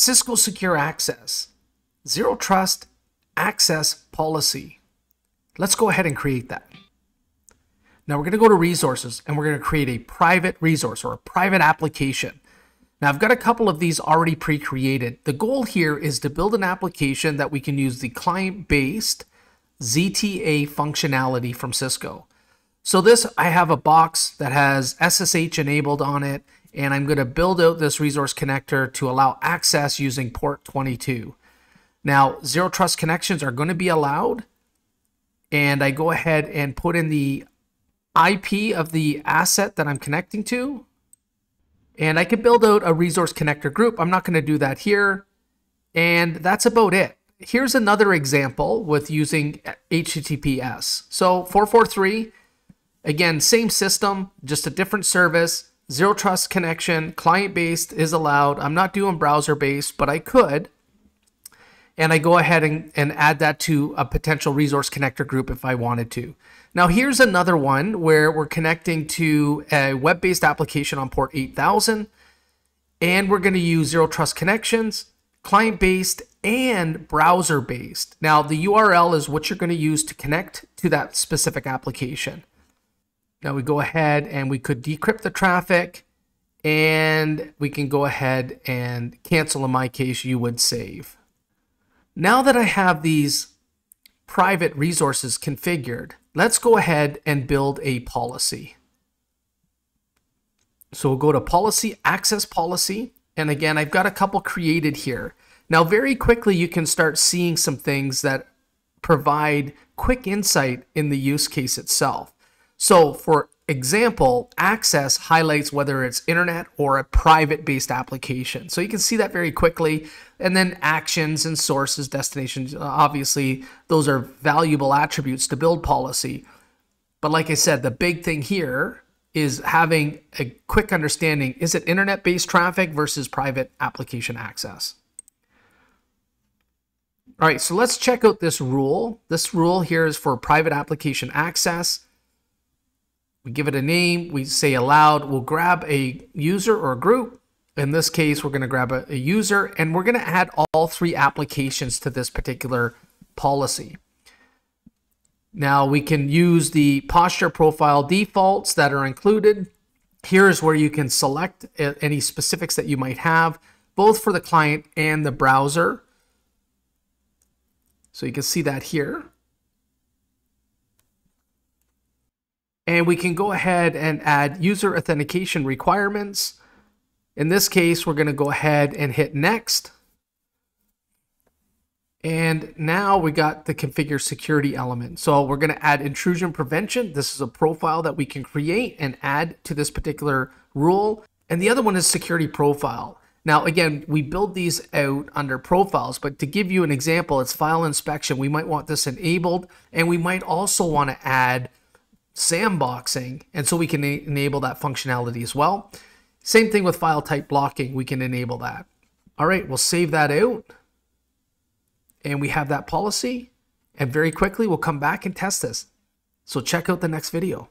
Cisco Secure Access, Zero Trust Access Policy. Let's go ahead and create that. Now we're going to go to resources and we're going to create a private resource or a private application. Now I've got a couple of these already pre-created. The goal here is to build an application that we can use the client-based ZTA functionality from Cisco. So this, I have a box that has SSH enabled on it, and I'm going to build out this resource connector to allow access using port 22. Now, zero trust connections are going to be allowed, and I go ahead and put in the IP of the asset that I'm connecting to, and I can build out a resource connector group. I'm not going to do that here, and that's about it. Here's another example with using HTTPS. So 443, again, same system, just a different service, zero trust connection, client-based is allowed. I'm not doing browser-based, but I could. And I go ahead and, and add that to a potential resource connector group if I wanted to. Now here's another one where we're connecting to a web-based application on port 8000 and we're going to use zero trust connections, client-based and browser based. Now, the URL is what you're going to use to connect to that specific application. Now, we go ahead and we could decrypt the traffic and we can go ahead and cancel. In my case, you would save. Now that I have these private resources configured, let's go ahead and build a policy. So we'll go to policy, access policy. And again, I've got a couple created here. Now, very quickly, you can start seeing some things that provide quick insight in the use case itself. So, for example, access highlights whether it's internet or a private based application. So you can see that very quickly. And then actions and sources, destinations, uh, obviously, those are valuable attributes to build policy. But like I said, the big thing here is having a quick understanding is it internet based traffic versus private application access? All right, so let's check out this rule. This rule here is for private application access. We give it a name, we say allowed, we'll grab a user or a group. In this case, we're gonna grab a, a user and we're gonna add all three applications to this particular policy. Now we can use the posture profile defaults that are included. Here's where you can select any specifics that you might have, both for the client and the browser. So you can see that here. And we can go ahead and add user authentication requirements. In this case, we're going to go ahead and hit next. And now we got the configure security element. So we're going to add intrusion prevention. This is a profile that we can create and add to this particular rule. And the other one is security profile. Now, again, we build these out under profiles, but to give you an example, it's file inspection. We might want this enabled, and we might also want to add sandboxing, and so we can enable that functionality as well. Same thing with file type blocking, we can enable that. All right, we'll save that out, and we have that policy, and very quickly we'll come back and test this. So check out the next video.